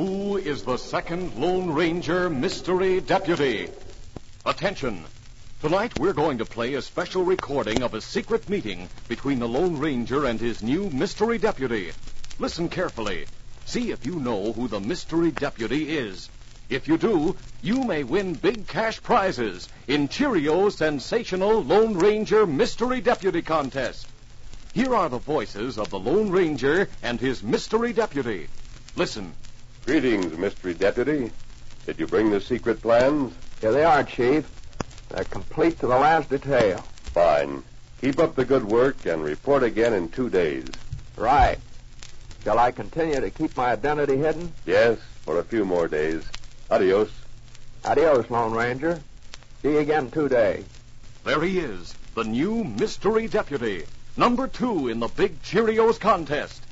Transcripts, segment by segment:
Who is the second Lone Ranger mystery deputy? Attention! Tonight we're going to play a special recording of a secret meeting between the Lone Ranger and his new mystery deputy. Listen carefully. See if you know who the mystery deputy is. If you do, you may win big cash prizes in Cheerios' sensational Lone Ranger Mystery Deputy Contest. Here are the voices of the Lone Ranger and his mystery deputy. Listen. Greetings, Mystery Deputy. Did you bring the secret plans? Here they are, Chief. They're complete to the last detail. Fine. Keep up the good work and report again in two days. Right. Shall I continue to keep my identity hidden? Yes, for a few more days. Adios. Adios, Lone Ranger. See you again two days. There he is, the new mystery deputy, number two in the big Cheerios contest.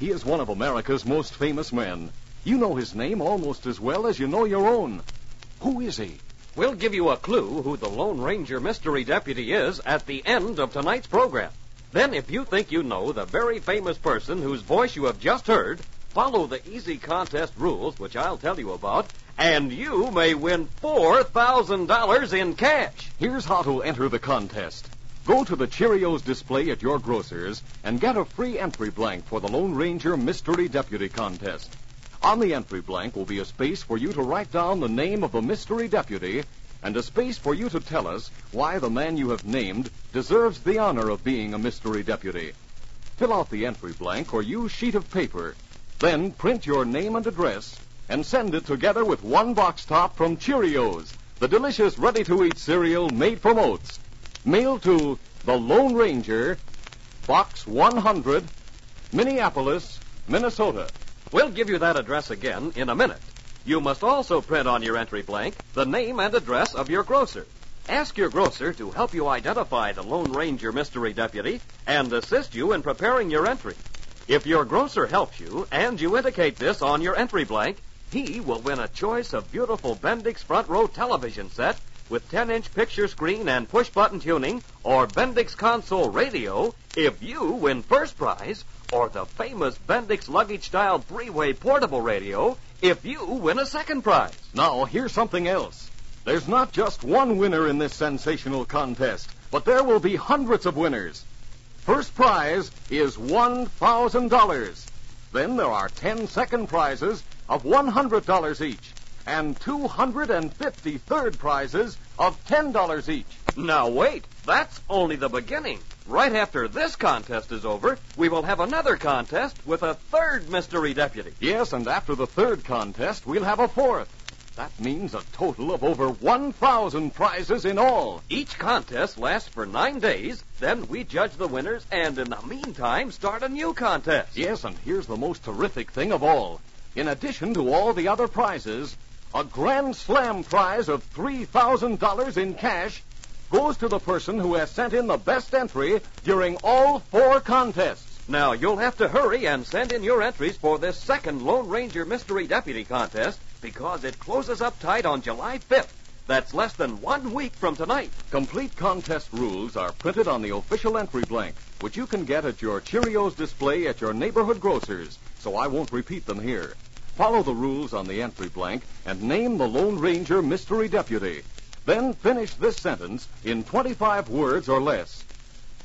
He is one of America's most famous men. You know his name almost as well as you know your own. Who is he? We'll give you a clue who the Lone Ranger mystery deputy is at the end of tonight's program. Then, if you think you know the very famous person whose voice you have just heard, follow the easy contest rules, which I'll tell you about, and you may win $4,000 in cash. Here's how to enter the contest. Go to the Cheerios display at your grocer's and get a free entry blank for the Lone Ranger Mystery Deputy Contest. On the entry blank will be a space for you to write down the name of the mystery deputy and a space for you to tell us why the man you have named deserves the honor of being a mystery deputy. Fill out the entry blank or use sheet of paper. Then print your name and address and send it together with one box top from Cheerios, the delicious ready-to-eat cereal made from oats. Mail to The Lone Ranger, Box 100, Minneapolis, Minnesota. We'll give you that address again in a minute. You must also print on your entry blank the name and address of your grocer. Ask your grocer to help you identify the Lone Ranger mystery deputy and assist you in preparing your entry. If your grocer helps you and you indicate this on your entry blank, he will win a choice of beautiful Bendix front row television set with 10 inch picture screen and push button tuning or Bendix console radio if you win first prize or the famous Bendix luggage style three way portable radio if you win a second prize. Now, here's something else. There's not just one winner in this sensational contest, but there will be hundreds of winners. First prize is $1,000. Then there are 10 second prizes of $100 each and 250 third prizes of $10 each. Now wait, that's only the beginning. Right after this contest is over, we will have another contest with a third mystery deputy. Yes, and after the third contest, we'll have a fourth. That means a total of over 1,000 prizes in all. Each contest lasts for nine days, then we judge the winners, and in the meantime, start a new contest. Yes, and here's the most terrific thing of all. In addition to all the other prizes, a Grand Slam prize of $3,000 in cash goes to the person who has sent in the best entry during all four contests. Now, you'll have to hurry and send in your entries for this second Lone Ranger Mystery Deputy contest because it closes up tight on July 5th. That's less than one week from tonight. Complete contest rules are printed on the official entry blank, which you can get at your Cheerios display at your neighborhood grocer's, so I won't repeat them here. Follow the rules on the entry blank and name the Lone Ranger Mystery Deputy. Then finish this sentence in 25 words or less.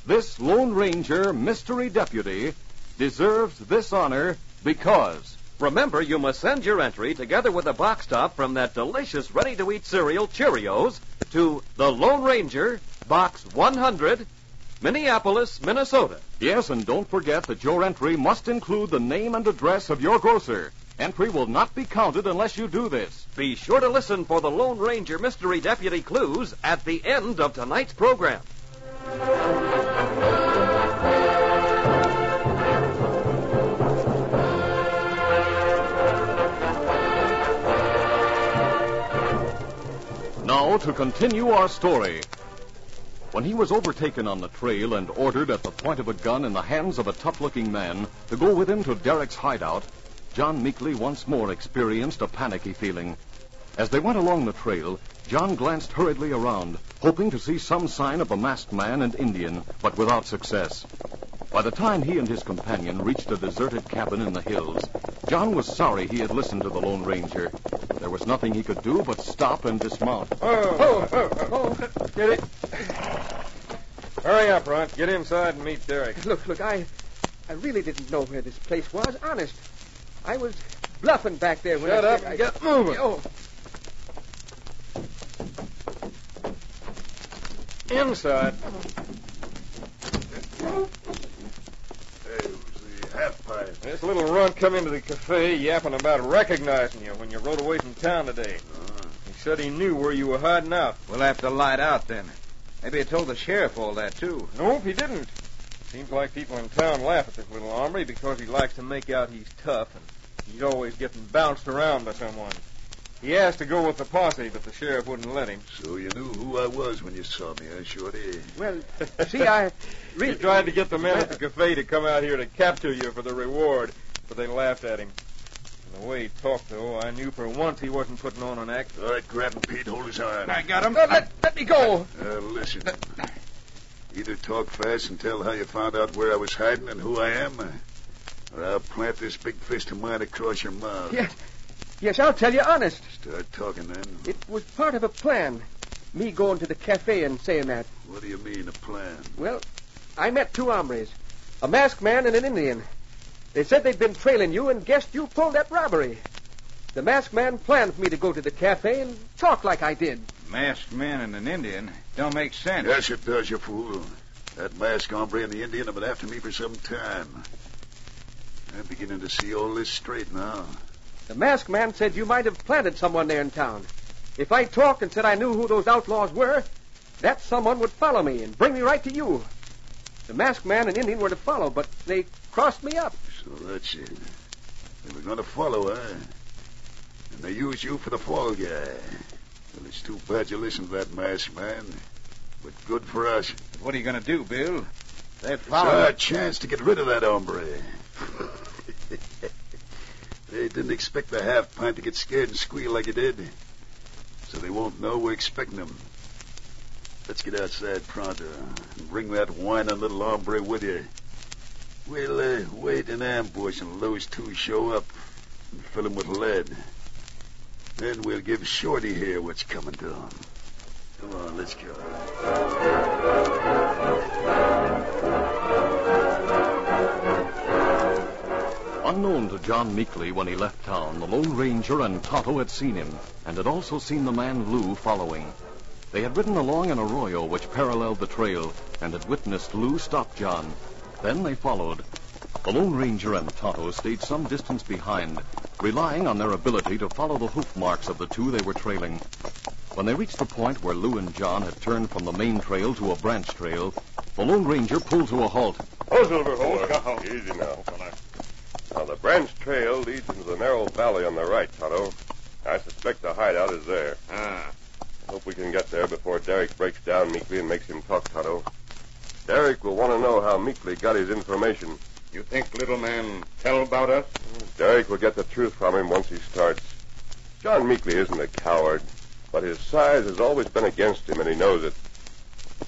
This Lone Ranger Mystery Deputy deserves this honor because. Remember, you must send your entry together with a box top from that delicious ready to eat cereal, Cheerios, to The Lone Ranger, Box 100, Minneapolis, Minnesota. Yes, and don't forget that your entry must include the name and address of your grocer. Entry will not be counted unless you do this. Be sure to listen for the Lone Ranger Mystery Deputy clues at the end of tonight's program. Now, to continue our story. When he was overtaken on the trail and ordered at the point of a gun in the hands of a tough looking man to go with him to Derek's hideout, John Meekley once more experienced a panicky feeling. As they went along the trail, John glanced hurriedly around, hoping to see some sign of a masked man and Indian, but without success. By the time he and his companion reached a deserted cabin in the hills, John was sorry he had listened to the Lone Ranger. There was nothing he could do but stop and dismount. Oh, oh, oh, oh. oh, oh get it. Hurry up, Runt. Get inside and meet Derek. Look, look, I, I really didn't know where this place was. Honest, I was bluffing back there when Shut I up said and I- get moving. Oh, Inside. Hey, who's the half pint? This little runt come into the cafe yapping about recognizing you when you rode away from town today. He said he knew where you were hiding out. We'll have to light out then. Maybe he told the sheriff all that, too. Nope, he didn't. Seems like people in town laugh at this little hombre because he likes to make out he's tough and he's always getting bounced around by someone. He asked to go with the posse, but the sheriff wouldn't let him. So you knew who I was when you saw me, huh, Shorty? well, see, I He tried to get the men at the cafe to come out here to capture you for the reward, but they laughed at him. And the way he talked, though, I knew for once he wasn't putting on an act. All right, grab him, Pete. Hold his arm. I got him. No, let, let me go. Uh, listen. Either talk fast and tell how you found out where I was hiding and who I am, or I'll plant this big fist of mine across your mouth. Yes, yes, I'll tell you honest. Start talking then. It was part of a plan. Me going to the cafe and saying that. What do you mean, a plan? Well, I met two hombres, a masked man and an Indian. They said they'd been trailing you and guessed you pulled that robbery. The masked man planned for me to go to the cafe and talk like I did. Masked man and an Indian. Don't make sense. Yes, it does, you fool. That masked hombre and the Indian have been after me for some time. I'm beginning to see all this straight now. The masked man said you might have planted someone there in town. If I talked and said I knew who those outlaws were, that someone would follow me and bring me right to you. The masked man and Indian were to follow, but they crossed me up. So that's it. They were going to follow, huh? And they used you for the fall guy. Well, it's too bad you listened to that masked man. But good for us. What are you going to do, Bill? They followed. It's followed our chance to get rid of that hombre. They didn't expect the half pint to get scared and squeal like he did. So they won't know we're expecting them. Let's get outside pronto and bring that whining little hombre with you. We'll uh, wait in ambush until those two show up and fill him with lead. Then we'll give Shorty here what's coming to him. Come on, let's go. Unknown to John Meekley when he left town, the Lone Ranger and Tonto had seen him and had also seen the man Lou following. They had ridden along an arroyo which paralleled the trail and had witnessed Lou stop John. Then they followed. The Lone Ranger and Tonto stayed some distance behind, relying on their ability to follow the hoof marks of the two they were trailing. When they reached the point where Lou and John had turned from the main trail to a branch trail, the Lone Ranger pulled to a halt. Oh, Silverhole. Easy now. Now, the branch trail leads into the narrow valley on the right, Tonto. I suspect the hideout is there. Ah. I hope we can get there before Derek breaks down Meekley and makes him talk, Tonto. Derek will want to know how Meekley got his information. You think little man tell about us? Derek will get the truth from him once he starts. John Meekley isn't a coward, but his size has always been against him, and he knows it.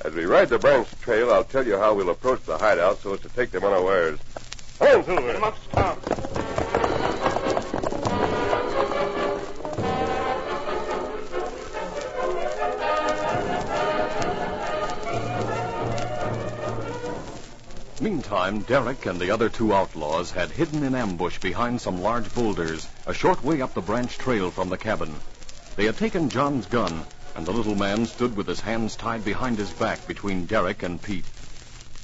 As we ride the branch trail, I'll tell you how we'll approach the hideout so as to take them unawares. Come on, Silver. Meantime, Derek and the other two outlaws had hidden in ambush behind some large boulders a short way up the branch trail from the cabin. They had taken John's gun, and the little man stood with his hands tied behind his back between Derek and Pete.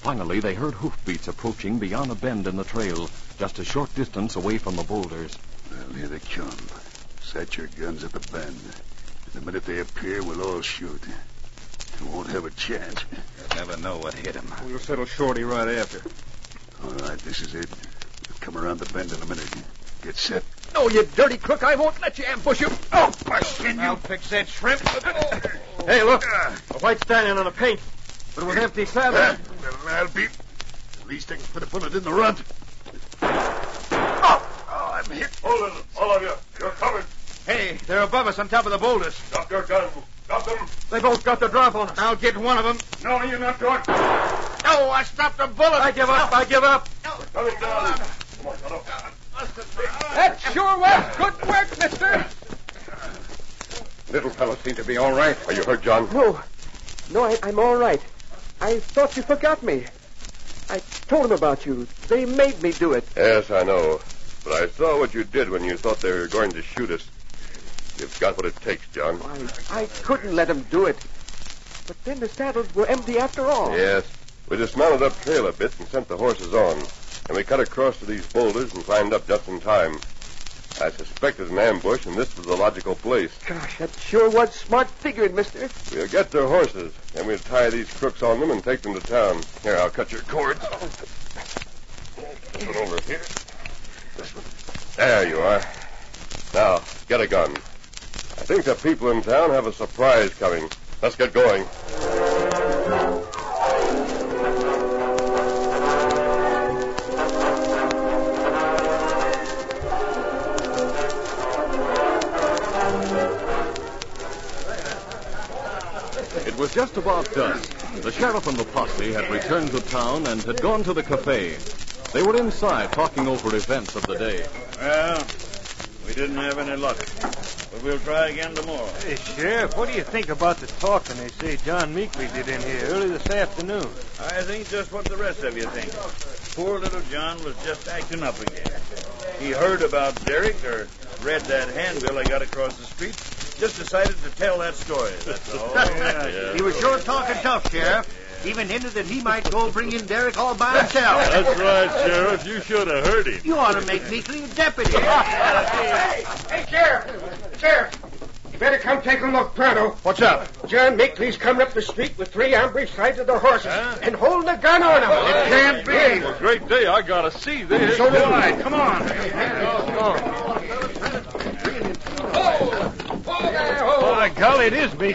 Finally, they heard hoofbeats approaching beyond a bend in the trail, just a short distance away from the boulders. Well, here they come. Set your guns at the bend. The minute they appear, we'll all shoot. You won't have a chance. You'll never know what hit him. We'll settle Shorty right after. All right, this is it. We'll come around the bend in a minute. Get set. No, you dirty crook, I won't let you ambush you. Oh, Can you fix that shrimp? Hey, look. A white stallion on a paint, but with empty saddle. Well, I'll be. At least I can put a bullet in the runt. Oh, oh, I'm hit. Hold it, all of you. You're coming. Hey, they're above us on top of the boulders. Drop your guns. Drop them. They both got the drop on us. I'll get one of them. No, you're not going. No, I stopped the bullet. I give up. I give up. Coming down. Come on, Tonto. That sure was good work, mister. Little fellow seemed to be all right. Are you hurt, John? No. No, I, I'm all right. I thought you forgot me. I told them about you. They made me do it. Yes, I know. But I saw what you did when you thought they were going to shoot us. You've got what it takes, John. I, I couldn't let them do it. But then the saddles were empty after all. Yes. We dismounted up trail a bit and sent the horses on. And we cut across to these boulders and climbed up just in time. I suspected an ambush, and this was the logical place. Gosh, that sure was smart figuring, mister. We'll get their horses, and we'll tie these crooks on them and take them to town. Here, I'll cut your cords. This one over here. This one. There you are. Now, get a gun. I think the people in town have a surprise coming. Let's get going. It was just about dusk. The sheriff and the posse had returned to town and had gone to the cafe. They were inside talking over events of the day. Well, we didn't have any luck. But we'll try again tomorrow. Hey, Sheriff, what do you think about the talking they say John Meekley did in here early this afternoon? I think just what the rest of you think. Poor little John was just acting up again. He heard about Derek or read that handbill I got across the street. Just decided to tell that story. That's all. He was sure talking tough, Sheriff. Even hinted that he might go bring in Derek all by himself. That's right, Sheriff. You should have heard him. You ought to make Meekley a deputy. Hey, hey, Sheriff! Sheriff! You better come take a look, pronto. What's up? John Meekley's coming up the street with three hombres tied to their horses and holding a gun on them. It can't be. Great day. I gotta see this. So do I. Come on. By golly, it is Meekley.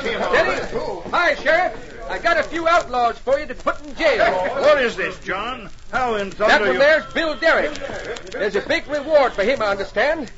Steady. Hi, Sheriff. I got a few outlaws for you to put in jail. What is this, John? How in That thunder one you... there's Bill Derrick. There's a big reward for him, I understand.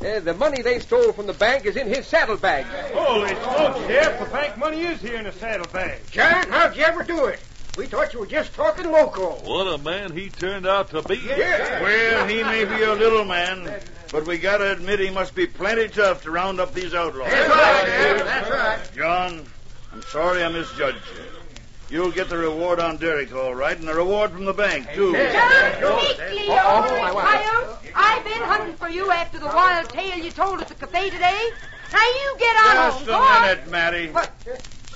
Uh, the money they stole from the bank is in his saddlebag. Holy smokes, Sheriff. The bank money is here in a saddlebag. John, how'd you ever do it? We thought you were just talking local. What a man he turned out to be. Well, he may be a little man, but we gotta admit he must be plenty tough to round up these outlaws. That's right, That's right. John, I'm sorry I misjudged you. You'll get the reward on Derek, all right, and the reward from the bank, too. John Meekley, you Oh, oh, oh I- coyote. I've been hunting for you after the wild tale you told at the cafe today. Now you get on Just a minute, Matty. What?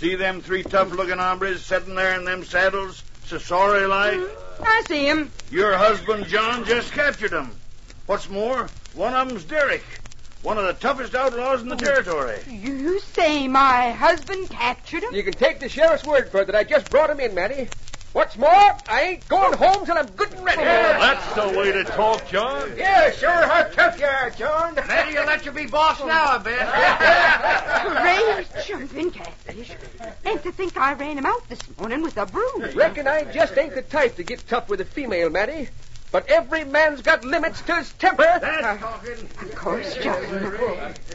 See them three tough-looking hombres sitting there in them saddles, so sorry like? Mm-hmm. I see him. Your husband, John, just captured 'em. What's more, one of 'em's Derek, one of the toughest outlaws in the oh. territory. You say my husband captured him? You can take the sheriff's word for it that I just brought him in, Matty. What's more, I ain't going home till I'm good and ready. Oh, that's the way to talk, John. Yeah, sure. How tough you are, John. Maybe you'll let you be boss now a bit. Great jumping catfish. And to think I ran him out this morning with a broom. Reckon I just ain't the type to get tough with a female, Matty. But every man's got limits to his temper. That's talking. Of course, John.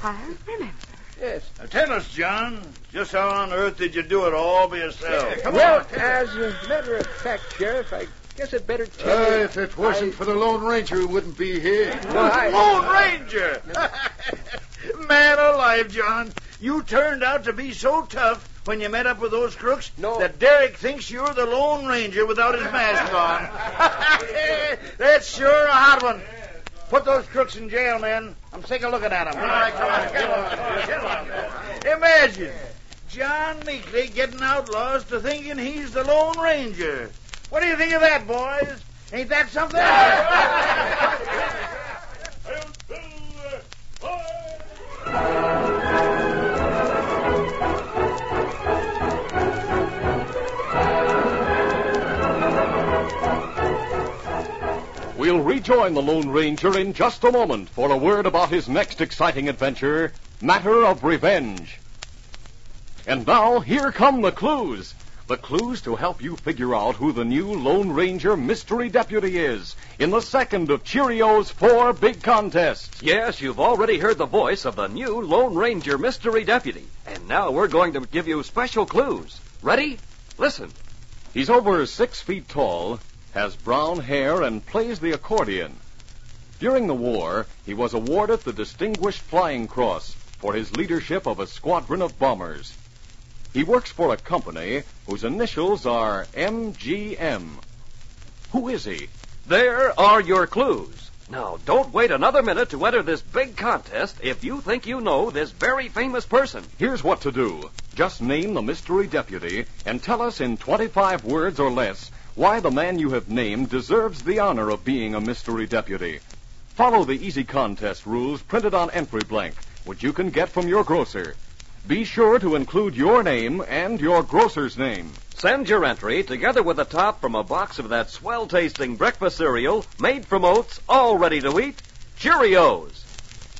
I remember. Yes. Now tell us, John, just how on earth did you do it all by yourself? well, as a matter of fact, Sheriff, I guess I'd better tell Uh, you. if it wasn't for the Lone Ranger, we wouldn't be here. No, I- Lone Ranger! Man alive, John. You turned out to be so tough when you met up with those crooks No. that Derek thinks you're the Lone Ranger without his mask on. That's sure a hot one. Put those crooks in jail, man. I'm sick of looking at them. All right, come on, get on, get on. Imagine John Meekley getting outlaws to thinking he's the Lone Ranger. What do you think of that, boys? Ain't that something? rejoin the Lone Ranger in just a moment for a word about his next exciting adventure, Matter of Revenge. And now, here come the clues. The clues to help you figure out who the new Lone Ranger mystery deputy is in the second of Cheerios' four big contests. Yes, you've already heard the voice of the new Lone Ranger Mystery Deputy. And now we're going to give you special clues. Ready? Listen. He's over six feet tall, has brown hair, and plays the accordion. During the war, he was awarded the Distinguished Flying Cross for his leadership of a squadron of bombers. He works for a company whose initials are MGM. Who is he? There are your clues. Now, don't wait another minute to enter this big contest if you think you know this very famous person. Here's what to do. Just name the mystery deputy and tell us in 25 words or less why the man you have named deserves the honor of being a mystery deputy. Follow the easy contest rules printed on entry blank, which you can get from your grocer. Be sure to include your name and your grocer's name. Send your entry together with a top from a box of that swell tasting breakfast cereal made from oats, all ready to eat. Cheerios.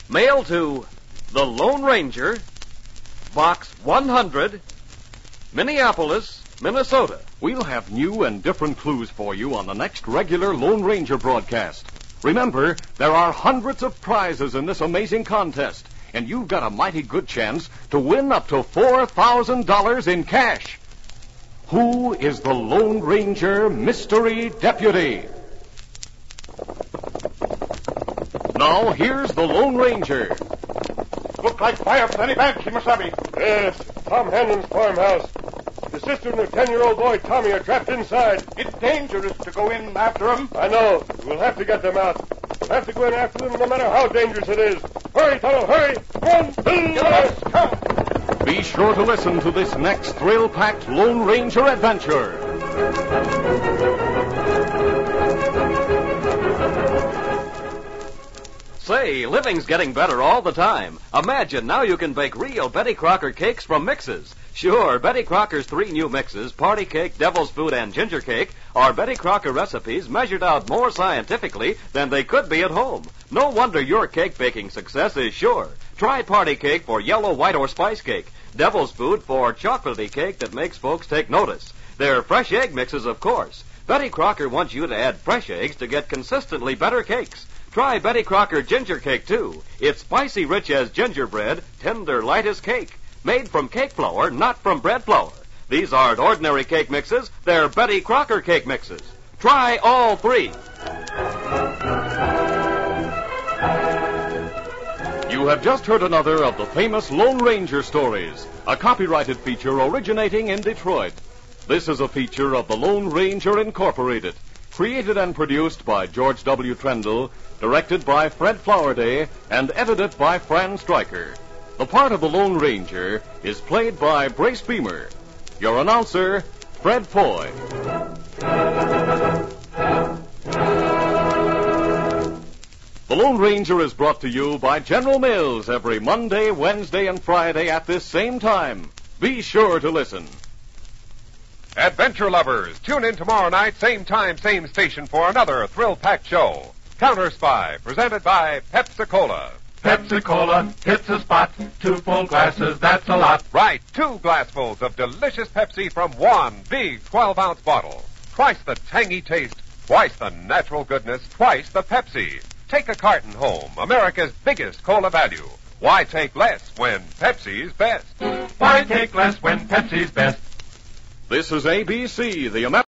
Mail to The Lone Ranger, Box 100, Minneapolis, Minnesota. We'll have new and different clues for you on the next regular Lone Ranger broadcast. Remember, there are hundreds of prizes in this amazing contest, and you've got a mighty good chance to win up to $4,000 in cash. Who is the Lone Ranger Mystery Deputy? Now, here's the Lone Ranger. Look like fire from any bank, Kemosabe. Yes, Tom Hannon's farmhouse. The sister and her ten-year-old boy Tommy are trapped inside. It's dangerous to go in after them. I know. We'll have to get them out. We'll have to go in after them no matter how dangerous it is. Hurry, Tonto, hurry! Come on! Yes, come. Be sure to listen to this next thrill-packed Lone Ranger adventure. Say, living's getting better all the time. Imagine now you can bake real Betty Crocker cakes from mixes. Sure, Betty Crocker's three new mixes, party cake, devil's food, and ginger cake, are Betty Crocker recipes measured out more scientifically than they could be at home. No wonder your cake baking success is sure. Try party cake for yellow, white, or spice cake. Devil's food for chocolatey cake that makes folks take notice. They're fresh egg mixes, of course. Betty Crocker wants you to add fresh eggs to get consistently better cakes. Try Betty Crocker ginger cake too. It's spicy rich as gingerbread, tender light as cake. Made from cake flour, not from bread flour. These aren't ordinary cake mixes, they're Betty Crocker cake mixes. Try all three. You have just heard another of the famous Lone Ranger stories, a copyrighted feature originating in Detroit. This is a feature of the Lone Ranger Incorporated, created and produced by George W. Trendle, directed by Fred Flowerday, and edited by Fran Stryker. The part of the Lone Ranger is played by Brace Beemer. Your announcer, Fred Foy. The Lone Ranger is brought to you by General Mills every Monday, Wednesday, and Friday at this same time. Be sure to listen. Adventure lovers, tune in tomorrow night, same time, same station for another thrill-packed show. Counter Spy, presented by Pepsi-Cola. Pepsi-Cola hits a spot. Two full glasses, that's a lot. Right, two glassfuls of delicious Pepsi from one big 12-ounce bottle. Twice the tangy taste, twice the natural goodness, twice the Pepsi. Take a carton home, America's biggest cola value. Why take less when Pepsi's best? Why take less when Pepsi's best? This is ABC, the American.